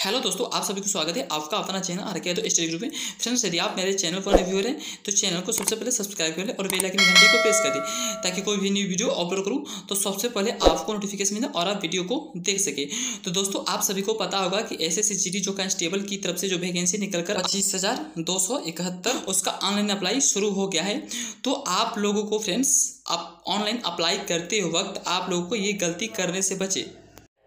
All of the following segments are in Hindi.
हेलो दोस्तों, आप सभी को स्वागत है। आपका अपना चैनल आर के तो स्टडी ग्रुप में। फ्रेंड्स यदि आप मेरे चैनल पर व्यूअर हैं तो चैनल को सबसे पहले सब्सक्राइब कर लें और बेल आइकन घंटे को प्रेस कर दें, ताकि कोई भी न्यू वीडियो अपलोड करूँ तो सबसे पहले आपको नोटिफिकेशन मिले और आप वीडियो को देख सके। तो दोस्तों, आप सभी को पता होगा कि एस एस जो कांस्टेबल की तरफ़ से जो वैकेंसी निकल कर पच्चीस उसका ऑनलाइन अप्लाई शुरू हो गया है। तो आप लोगों को फ्रेंड्स आप ऑनलाइन अप्लाई करते वक्त आप लोगों को ये गलती करने से बचे।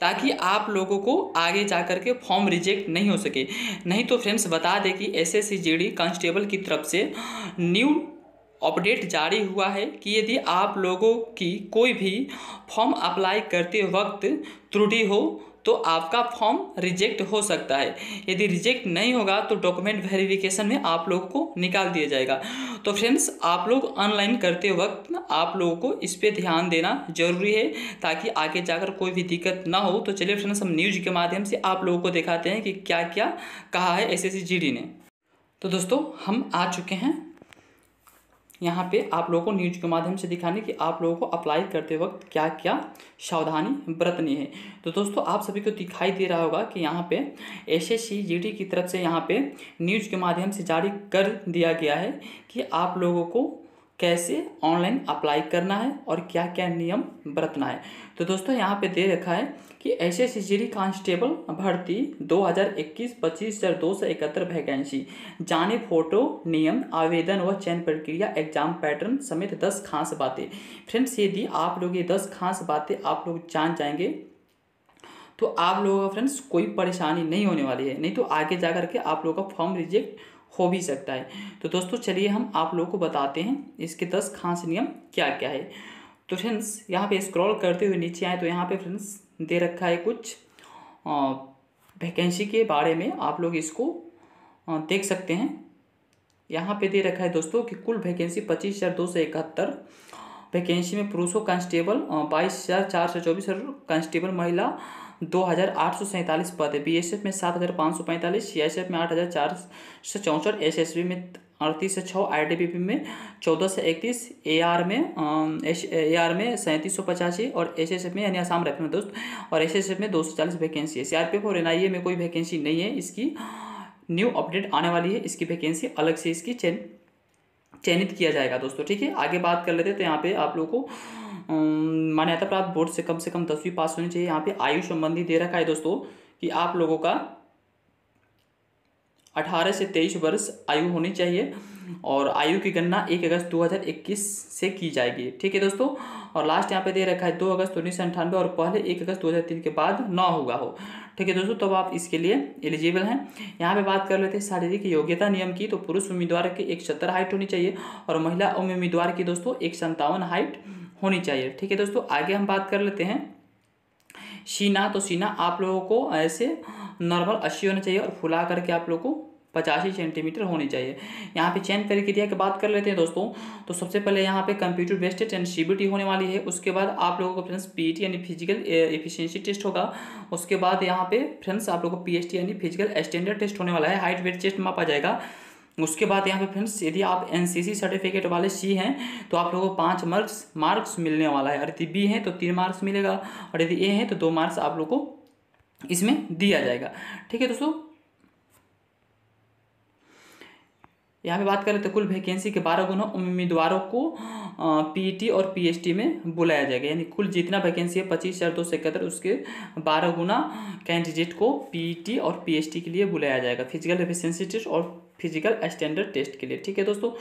ताकि आप लोगों को आगे जा कर के फॉर्म रिजेक्ट नहीं हो सके। नहीं तो फ्रेंड्स बता दें कि एस एस कांस्टेबल की तरफ़ से न्यू अपडेट जारी हुआ है कि यदि आप लोगों की कोई भी फॉर्म अप्लाई करते वक्त त्रुटि हो तो आपका फॉर्म रिजेक्ट हो सकता है। यदि रिजेक्ट नहीं होगा तो डॉक्यूमेंट वेरिफिकेशन में आप लोग को निकाल दिया जाएगा। तो फ्रेंड्स, आप लोग ऑनलाइन करते वक्त आप लोगों को इस पर ध्यान देना ज़रूरी है, ताकि आगे जाकर कोई भी दिक्कत ना हो। तो चलिए फ्रेंड्स, हम न्यूज़ के माध्यम से आप लोगों को दिखाते हैं कि क्या क्या कहा है एस एस ने। तो दोस्तों, हम आ चुके हैं यहाँ पे आप लोगों को न्यूज़ के माध्यम से दिखाने कि आप लोगों को अप्लाई करते वक्त क्या क्या सावधानी बरतनी है। तो दोस्तों, आप सभी को दिखाई दे रहा होगा कि यहाँ पे एस एस की तरफ़ से यहाँ पे न्यूज़ के माध्यम से जारी कर दिया गया है कि आप लोगों को कैसे ऑनलाइन अप्लाई करना है और क्या क्या नियम बरतना है। तो दोस्तों, यहाँ पे दे रखा है कि एस एस जी कांस्टेबल भर्ती 2021-25 हज़ार दो सौ इकहत्तर वैकेंसी, जाने फ़ोटो, नियम, आवेदन व चयन प्रक्रिया, एग्ज़ाम पैटर्न समेत दस खास बातें। फ्रेंड्स, यदि आप लोग ये दस खास बातें आप लोग जान जाएँगे तो आप लोगों का फ्रेंड्स कोई परेशानी नहीं होने वाली है। नहीं तो आगे जा करके आप लोगों का फॉर्म रिजेक्ट हो भी सकता है। तो दोस्तों, चलिए हम आप लोगों को बताते हैं इसके दस खास नियम क्या क्या है। तो फ्रेंड्स यहाँ पे स्क्रॉल करते हुए नीचे आए तो यहाँ पे फ्रेंड्स दे रखा है कुछ वैकेंसी के बारे में आप लोग इसको देख सकते हैं। यहाँ पे दे रखा है दोस्तों कि कुल वैकेंसी पच्चीस हज़ार दो सौ इकहत्तर वैकेंसी में पुरुषों कांस्टेबल बाईस हज़ार चार सौ चौबीस और कांस्टेबल महिला दो हज़ार आठ सौ सैंतालीस पद है। बी एस एफ़ में सात हज़ार पाँच सौ पैंतालीस सी एस एफ़ में आठ हज़ार चार सौ चौंसठ एस एस बी में अड़तीस से छः आई टी बी पी में चौदह से इकतीस ए आर में ए आर में सैंतीस सौ पचासी और एस एस एफ़ में यानी आसाम राइफल में दोस्त, और एस एस एफ़ में दो सौ चालीस वैकेंसी है। सी आर पी एफ़ और एन आई ए में कोई वैकेंसी नहीं है। इसकी न्यू अपडेट आने वाली है। इसकी वैकेंसी अलग से इसकी चयन चयनित किया जाएगा दोस्तों, ठीक है? आगे बात कर लेते हैं तो यहाँ पे आप लोगों को मान्यता प्राप्त बोर्ड से कम से कम दसवीं पास होनी चाहिए। यहाँ पे आयु संबंधी दे रखा है दोस्तों कि आप लोगों का अठारह से तेईस वर्ष आयु होनी चाहिए और आयु की गणना एक अगस्त 2021 से की जाएगी। ठीक है दोस्तों? और लास्ट यहाँ पे दे रखा है दो अगस्त उन्नीस सौ अंठानवे और पहले एक अगस्त 2003 के बाद नौ हुआ हो ठीक है दोस्तों तब तो आप इसके लिए एलिजिबल हैं। यहाँ पे बात कर लेते हैं शारीरिक योग्यता नियम की तो पुरुष उम्मीदवार की एक सत्तर हाइट होनी चाहिए और महिला उम्मीदवार की दोस्तों, एक संतावन हाइट होनी चाहिए। ठीक है दोस्तों, आगे हम बात कर लेते हैं। सीना तो सीना आप लोगों को ऐसे नॉर्मल अस्सी होना चाहिए और फुला करके आप लोग को पचासी सेंटीमीटर होनी चाहिए। यहाँ पे चयन प्रक्रिया की बात कर लेते हैं दोस्तों। तो सबसे पहले यहाँ पे कंप्यूटर बेस्ड एंड सी होने वाली है। उसके बाद आप लोगों को फ्रेंड्स पी यानी फ़िज़िकल एफिशिएंसी टेस्ट होगा। उसके बाद यहाँ पे फ्रेंड्स आप लोगों को पीएचटी यानी फ़िज़िकल स्टैंडर्ड टेस्ट होने वाला है। हाइट वेट चेस्ट मापा जाएगा। उसके बाद यहाँ पे फ्रेंड्स यदि आप एनसीसी सर्टिफिकेट वाले सी हैं तो आप लोगों को पाँच मार्क्स मार्क्स मिलने वाला है। और यदि बी हैं तो तीन मार्क्स मिलेगा। और यदि ए हैं तो दो मार्क्स आप लोग को इसमें दिया जाएगा। ठीक है दोस्तों? यहाँ पे बात करें तो कुल वैकेंसी के बारह गुना उम्मीदवारों को पीईटी और पीएचटी में बुलाया जाएगा। यानी कुल जितना वैकेंसी है, पच्चीस हज़ार दो सौ इकहत्तर, उसके बारह गुना कैंडिडेट को पीईटी और पीएचटी के लिए बुलाया जाएगा। फ़िज़िकल एफिशिएंसी टेस्ट और फ़िज़िकल स्टैंडर्ड टेस्ट के लिए। ठीक है दोस्तों,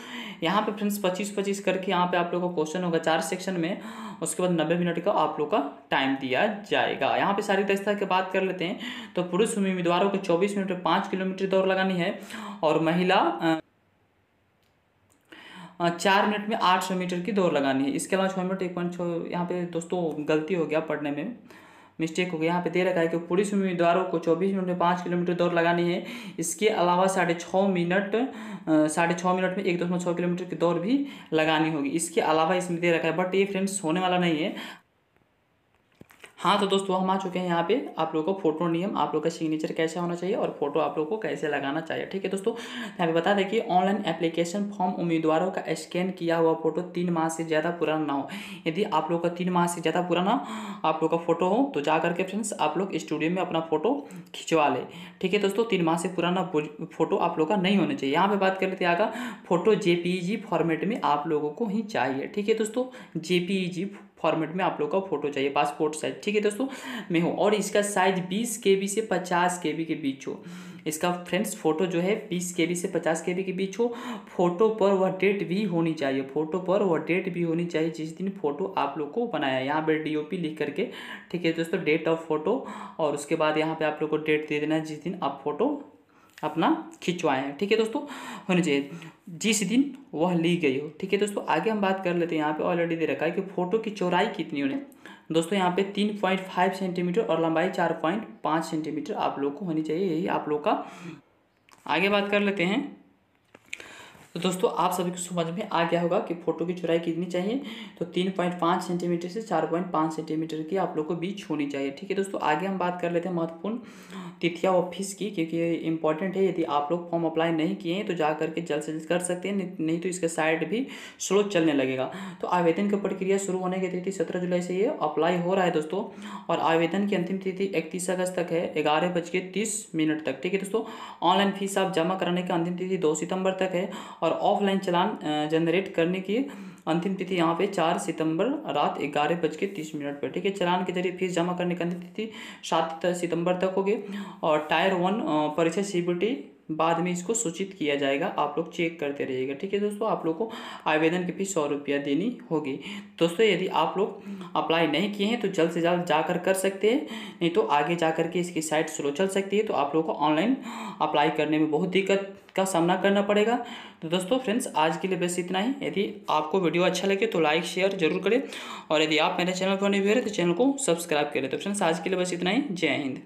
यहाँ पे फ्रेंड्स पच्चीस पच्चीस करके यहाँ पे आप लोगों का क्वेश्चन होगा चार सेक्शन में, उसके बाद नब्बे मिनट का आप लोग का टाइम दिया जाएगा। यहाँ पे सारी दस्ता की बात कर लेते हैं। तो पुरुष उम्मीदवारों को चौबीस मिनट में पाँच किलोमीटर दौड़ लगानी है और महिला चार मिनट में आठ सौ मीटर की दौड़ लगानी है। इसके अलावा छः मिनट एक पॉइंट छः यहाँ पे दोस्तों गलती हो गया पढ़ने में। मिस्टेक हो गया। यहाँ पे दे रखा है कि पुलिस उम्मीदवारों को चौबीस मिनट में पाँच किलोमीटर दौड़ लगानी है। इसके अलावा साढ़े छः मिनट साढ़े छः मिनट में एक दशमलव छः किलोमीटर की दौड़ भी लगानी होगी। इसके अलावा इसमें दे रखा है बट ये फ्रेंड्स होने वाला नहीं है। हाँ तो दोस्तों हम आ चुके हैं यहाँ पे। आप लोगों को फ़ोटो नियम, आप लोग का सिग्नेचर कैसा होना चाहिए और फ़ोटो आप लोग को कैसे लगाना चाहिए, ठीक है दोस्तों? यहाँ पे बता दें कि ऑनलाइन एप्लीकेशन फॉर्म उम्मीदवारों का स्कैन किया हुआ फ़ोटो तीन माह से ज़्यादा पुराना ना हो। यदि आप लोग का तीन माह से ज़्यादा पुराना आप लोग का फ़ोटो हो तो जा करके फ्रेंड्स आप लोग स्टूडियो में अपना फ़ोटो खिंचवा ले। ठीक है दोस्तों, तीन माह से पुराना फ़ोटो आप लोग का नहीं होना चाहिए। यहाँ पर बात कर लेते आगा। फ़ोटो जेपीजी फॉर्मेट में आप लोगों को ही चाहिए, ठीक है दोस्तों? जेपीजी फॉर्मेट में आप लोग का फ़ोटो चाहिए पासपोर्ट साइज़ ठीक है दोस्तों? में हो और इसका साइज़ बीस के बी से पचास के बी के बीच हो। इसका फ्रेंड्स फ़ोटो जो है बीस के बी से पचास के बी के बीच हो। फ़ोटो पर वह डेट भी होनी चाहिए फ़ोटो पर वह डेट भी होनी चाहिए जिस दिन फ़ोटो आप लोग को बनाया यहाँ पर डीओपी लिख करके, ठीक है दोस्तों डेट ऑफ़ फ़ोटो और उसके बाद यहाँ पे आप लोग को डेट दे देना जिस दिन आप फ़ोटो अपना खिंचवाए हैं। ठीक है दोस्तों? होनी चाहिए। जिस दिन वह ली गई हो। ठीक है दोस्तों? आगे हम बात कर लेते हैं। यहाँ पे ऑलरेडी दे रखा है कि फ़ोटो की चौड़ाई कितनी होनी। दोस्तों, यहाँ पे तीन पॉइंट फाइव सेंटीमीटर और लंबाई चार पॉइंट पाँच सेंटीमीटर आप लोग को होनी चाहिए। यही आप लोग का आगे बात कर लेते हैं। तो दोस्तों, आप सभी को समझ में आ गया होगा कि फ़ोटो की चौड़ाई कितनी चाहिए। तो तीन पॉइंट पाँच सेंटीमीटर से चार पॉइंट पाँच सेंटीमीटर की आप लोग को बीच होनी चाहिए। ठीक है दोस्तों? आगे हम बात कर लेते हैं महत्वपूर्ण तिथियाँ और फ़ीस की, क्योंकि ये इंपॉर्टेंट है, यदि आप लोग फॉर्म अप्लाई नहीं किए हैं तो जा करके जल्द से जल्द कर सकते हैं, नहीं तो इसका साइड भी स्लो चलने लगेगा। तो आवेदन की प्रक्रिया शुरू होने की तिथि सत्रह जुलाई से ये अप्लाई हो रहा है दोस्तों, और आवेदन की अंतिम तिथि इकतीस अगस्त तक है, ग्यारह बज के तीस मिनट तक, ठीक है दोस्तों? ऑनलाइन फ़ीस आप जमा कराने की अंतिम तिथि दो सितंबर तक है, और ऑफलाइन चलान जनरेट करने की अंतिम तिथि यहाँ पे चार सितंबर रात ग्यारह बज के तीस मिनट पर ठीक है? चलान के ज़रिए फ़ीस जमा करने की अंतिम तिथि सात सितंबर तक होगी। और टायर वन परीक्षा सीबीटी बाद में इसको सूचित किया जाएगा। आप लोग चेक करते रहिएगा, ठीक है दोस्तों? आप लोग को आवेदन की फ़ीस सौ रुपया देनी होगी। दोस्तों, यदि आप लोग अप्लाई नहीं किए हैं तो जल्द से जल्द जाकर कर सकते हैं, नहीं तो आगे जा कर के इसकी साइट स्लो चल सकती है तो आप लोग को ऑनलाइन अप्लाई करने में बहुत दिक्कत का सामना करना पड़ेगा। तो दोस्तों, फ्रेंड्स, आज के लिए बस इतना ही। यदि आपको वीडियो अच्छा लगे तो लाइक, शेयर ज़रूर करें। और यदि आप मेरे चैनल पर नहीं भी तो चैनल को सब्सक्राइब करें। तो फ्रेंड्स, आज के लिए बस इतना ही। जय हिंद।